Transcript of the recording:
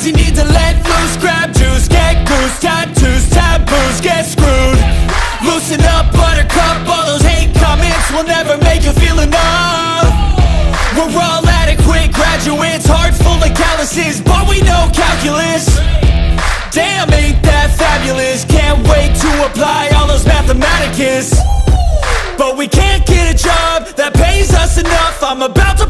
Sometimes you need to let loose, grab juice, get goose Tattoos, taboos, get screwed. Loosen up, buttercup, all those hate comments will never make you feel enough. We're all adequate graduates, heart full of calluses, but we know calculus. Damn, ain't that fabulous? Can't wait to apply all those mathematicus. But we can't get a job that pays us enough. I'm about to